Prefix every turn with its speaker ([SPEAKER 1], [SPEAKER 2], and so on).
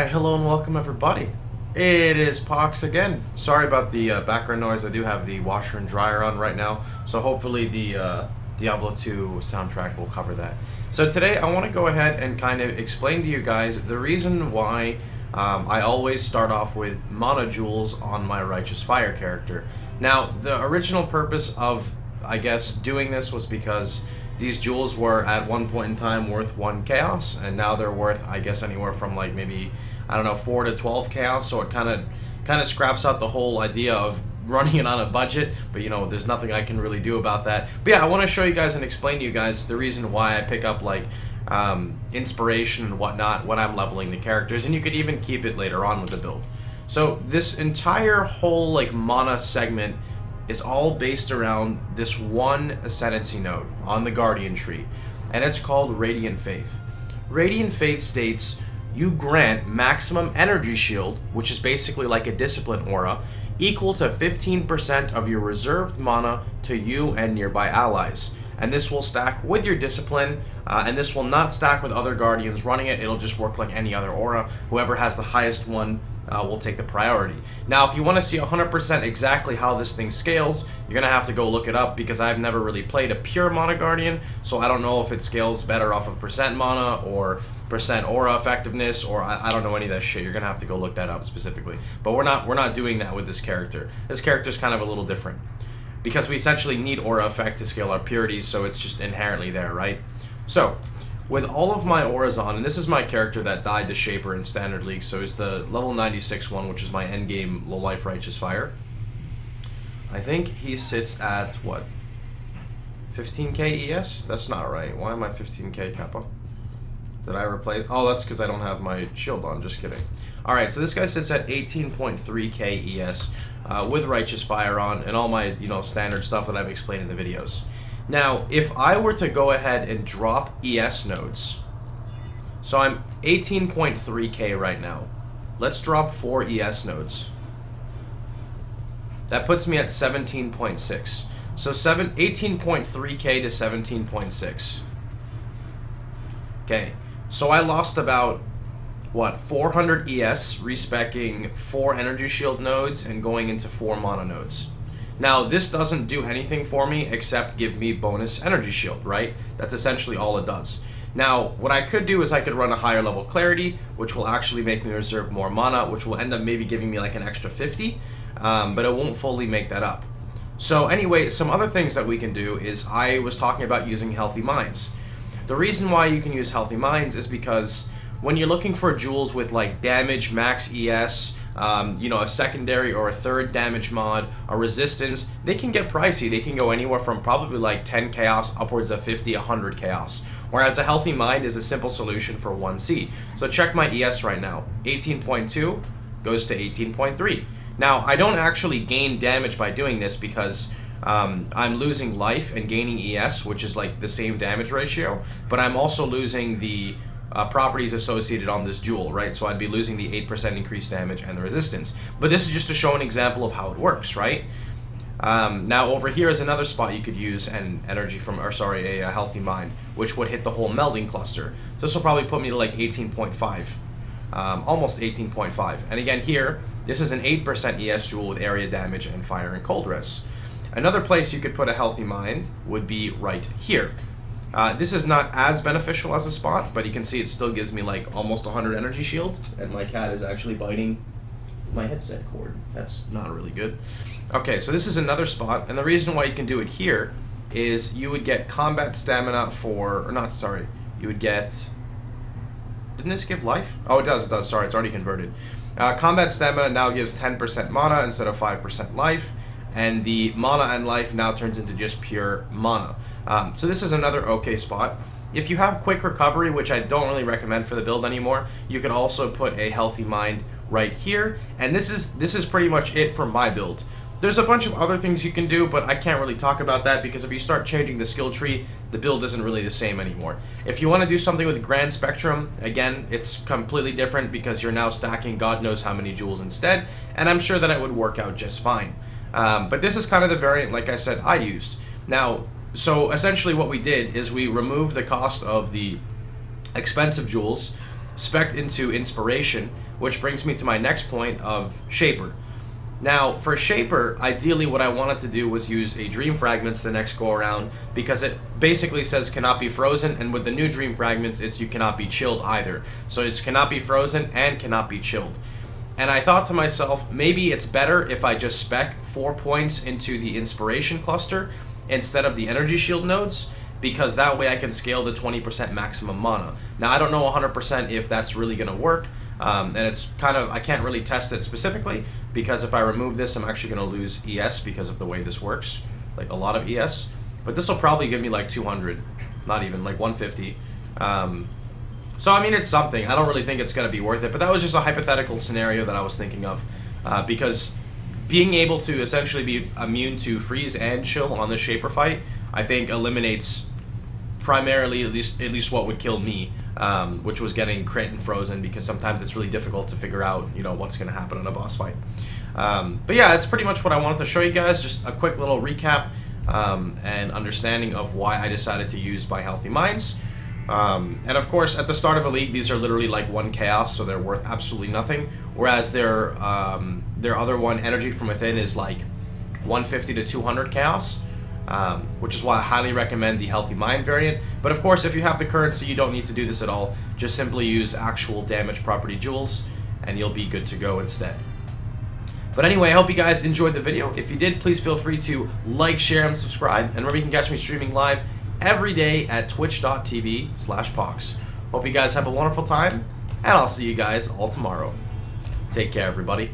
[SPEAKER 1] Alright, hello and welcome everybody. It is Pohx again. Sorry about the uh, background noise. I do have the washer and dryer on right now, so hopefully the uh, Diablo 2 soundtrack will cover that. So today I want to go ahead and kind of explain to you guys the reason why um, I always start off with jewels on my Righteous Fire character. Now, the original purpose of, I guess, doing this was because these jewels were at one point in time worth one chaos, and now they're worth, I guess, anywhere from like maybe I don't know four to twelve chaos. So it kind of kind of scraps out the whole idea of running it on a budget. But you know, there's nothing I can really do about that. But yeah, I want to show you guys and explain to you guys the reason why I pick up like um, inspiration and whatnot when I'm leveling the characters, and you could even keep it later on with the build. So this entire whole like mana segment is all based around this one ascendancy node on the Guardian tree, and it's called Radiant Faith. Radiant Faith states you grant maximum energy shield, which is basically like a discipline aura, equal to 15% of your reserved mana to you and nearby allies. And this will stack with your discipline, uh, and this will not stack with other guardians running it. It'll just work like any other aura. Whoever has the highest one uh, will take the priority. Now, if you want to see 100% exactly how this thing scales, you're going to have to go look it up because I've never really played a pure Mana Guardian, so I don't know if it scales better off of percent mana or percent aura effectiveness or I, I, don't know any of that shit. You're gonna have to go look that up specifically. But we're not we're not doing that with this character. This character is kind of a little different because we essentially need aura effect to scale our purities, so it's just inherently there, right? So with all of my auras on, and this is my character that died to Shaper in Standard League, so it's the level 96 one, which is my endgame low-life Righteous Fire. I think he sits at, what, 15k ES? That's not right. Why am I 15k Kappa? Did I replace? Oh, that's because I don't have my shield on. Just kidding. All right, so this guy sits at 18.3k ES uh, with Righteous Fire on and all my, you know, standard stuff that I've explained in the videos. Now, if I were to go ahead and drop ES nodes, so I'm 18.3k right now. Let's drop four ES nodes. That puts me at 17.6. So 7, 18.3k to 17.6. Okay, so I lost about, what, 400 ES, respecking four energy shield nodes and going into four mana nodes. Now, this doesn't do anything for me except give me bonus energy shield, right? That's essentially all it does. Now, what I could do is I could run a higher level clarity, which will actually make me reserve more mana, which will end up maybe giving me like an extra 50, um, but it won't fully make that up. So anyway, some other things that we can do is I was talking about using Healthy Minds. The reason why you can use Healthy Minds is because when you're looking for jewels with like damage, max ES, um, you know, a secondary or a third damage mod, a resistance, they can get pricey. They can go anywhere from probably like 10 chaos upwards of 50, 100 chaos. Whereas a healthy mind is a simple solution for 1C. So check my ES right now. 18.2 goes to 18.3. Now, I don't actually gain damage by doing this because um, I'm losing life and gaining ES, which is like the same damage ratio, but I'm also losing the uh, properties associated on this jewel, right? So I'd be losing the 8% increased damage and the resistance. But this is just to show an example of how it works, right? Um, now over here is another spot you could use an energy from, or sorry, a, a, healthy mind, which would hit the whole melding cluster. This will probably put me to like 18.5, um, almost 18.5. And again here, this is an 8% ES jewel with area damage and fire and cold res. Another place you could put a healthy mind would be right here. Uh, this is not as beneficial as a spot, but you can see it still gives me like almost 100 energy shield, and my cat is actually biting my headset cord. That's not really good. Okay, so this is another spot, and the reason why you can do it here is you would get combat stamina for, or not, sorry, you would get, didn't this give life? Oh, it does, it does, sorry, it's already converted. Uh, combat stamina now gives 10% mana instead of 5% life, and the mana and life now turns into just pure mana. Um, so this is another okay spot. If you have quick recovery, which I don't really recommend for the build anymore, you can also put a healthy mind right here. And this is this is pretty much it for my build. There's a bunch of other things you can do, but I can't really talk about that because if you start changing the skill tree, the build isn't really the same anymore. If you want to do something with Grand Spectrum, again, it's completely different because you're now stacking God knows how many jewels instead, and I'm sure that it would work out just fine. Um, but this is kind of the variant, like I said, I used. Now, so essentially what we did is we removed the cost of the expensive jewels, spec into Inspiration, which brings me to my next point of Shaper. Now, for Shaper, ideally what I wanted to do was use a Dream Fragments the next go around because it basically says cannot be frozen, and with the new Dream Fragments, it's you cannot be chilled either. So it's cannot be frozen and cannot be chilled. And I thought to myself, maybe it's better if I just spec four points into the Inspiration cluster instead of the Energy Shield nodes because that way I can scale the 20% maximum mana. Now, I don't know 100% if that's really going to work, um, and it's kind of, I can't really test it specifically, because if I remove this, I'm actually going to lose ES because of the way this works, like a lot of ES. But this will probably give me like 200, not even, like 150. Um, so, I mean, it's something. I don't really think it's going to be worth it, but that was just a hypothetical scenario that I was thinking of, uh, because being able to essentially be immune to freeze and chill on the Shaper fight, I think eliminates primarily at least at least what would kill me, um, which was getting crit and frozen because sometimes it's really difficult to figure out you know what's going to happen in a boss fight. Um, but yeah, that's pretty much what I wanted to show you guys. Just a quick little recap um, and understanding of why I decided to use Buy Healthy Minds. Um, and of course, at the start of a league, these are literally like one chaos, so they're worth absolutely nothing. Whereas their um, their other one, Energy from Within, is like 150 to 200 chaos um, which is why I highly recommend the Healthy Mind variant. But of course, if you have the currency, you don't need to do this at all. Just simply use actual damage property jewels, and you'll be good to go instead. But anyway, I hope you guys enjoyed the video. If you did, please feel free to like, share, and subscribe. And remember, you can catch me streaming live every day at twitch.tv slash Pohx. Hope you guys have a wonderful time, and I'll see you guys all tomorrow. Take care, everybody.